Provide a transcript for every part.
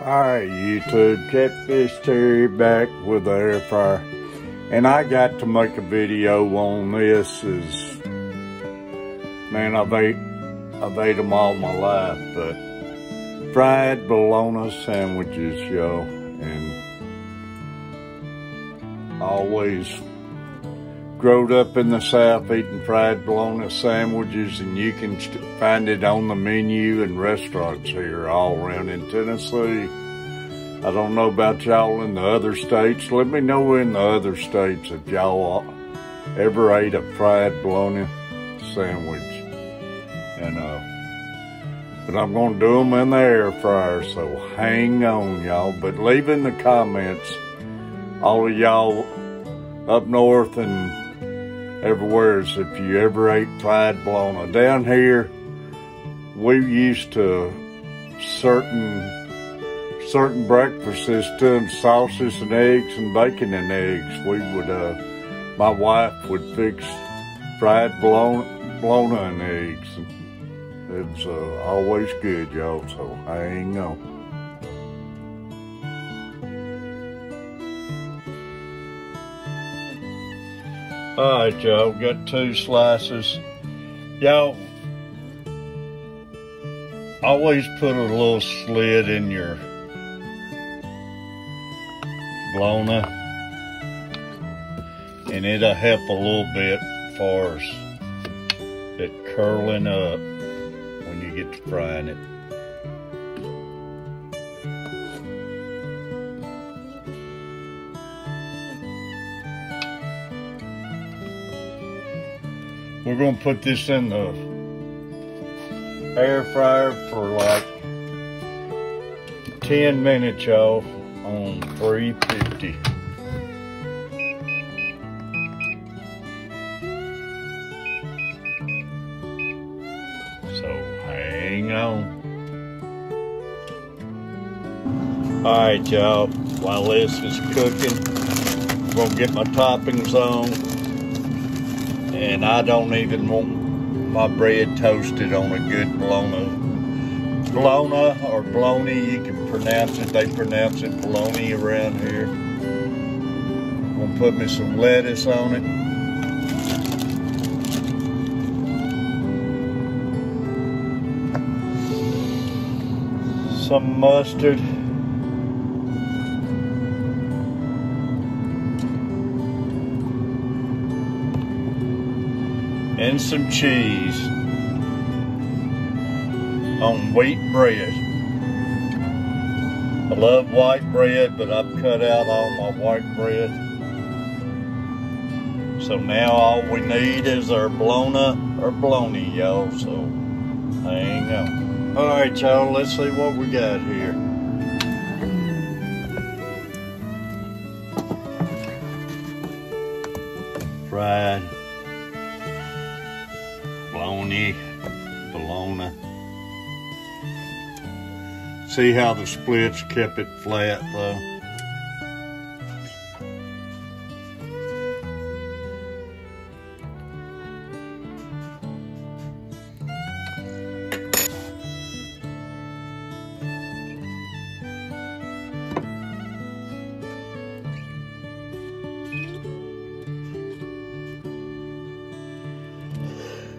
Alright, YouTube, Catfish Terry back with the air fryer. And I got to make a video on this is, man, I've ate, I've ate them all my life, but fried bologna sandwiches, yo, and always growed up in the South eating fried bologna sandwiches, and you can find it on the menu in restaurants here all around in Tennessee. I don't know about y'all in the other states. Let me know in the other states if y'all ever ate a fried bologna sandwich. And, uh, but I'm going to do them in the air fryer, so hang on, y'all. But leave in the comments, all of y'all up north and everywhere if you ever ate fried bologna. Down here, we used to certain certain breakfasts doing sausage and eggs and bacon and eggs. We would, uh, my wife would fix fried bologna, bologna and eggs. It's uh, always good, y'all, so hang on. All right, y'all, got two slices. Y'all, always put a little slit in your bologna and it'll help a little bit far as it curling up when you get to frying it. We're gonna put this in the air fryer for like 10 minutes, y'all, on 350. So hang on. All right, y'all, while this is cooking, I'm gonna get my toppings on and I don't even want my bread toasted on a good bologna. Bologna or bologna, you can pronounce it, they pronounce it bologna around here. I'm gonna put me some lettuce on it. Some mustard. And some cheese on wheat bread. I love white bread, but I've cut out all my white bread. So now all we need is our bologna or bologna, y'all. So hang on. All right, y'all, let's see what we got here. Fried bologna, bologna. See how the splits kept it flat though?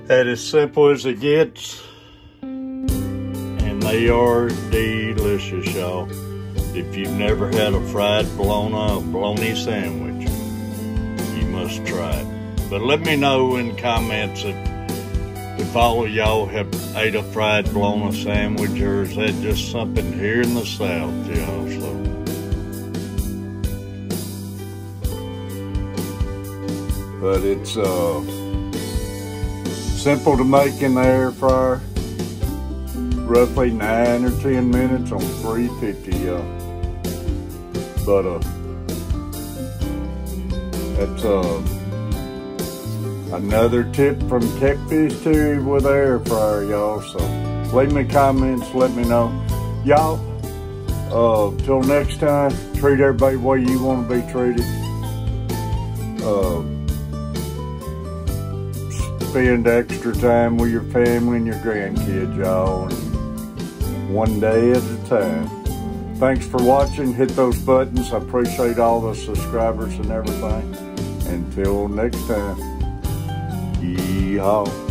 That is simple as it gets. And they are delicious, y'all. If you've never had a fried bologna bologna sandwich, you must try it. But let me know in comments if, if all of y'all have ate a fried bologna sandwich or is that just something here in the South, y'all? So. But it's, uh, Simple to make in the air fryer. Roughly nine or 10 minutes on 350, uh, but, uh, that's, uh, another tip from Catfish Terry with air fryer, y'all. So leave me comments, let me know. Y'all, uh, till next time, treat everybody the way you want to be treated. Uh, spend extra time with your family and your grandkids, y'all. One day at a time. thanks for watching. Hit those buttons. I appreciate all the subscribers and everything. Until next time, yeehaw.